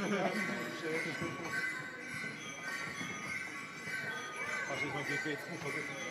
Wahrscheinlich mein GP jetzt gut vergessen. Schönen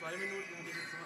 zwei Minuten, um geht zu zum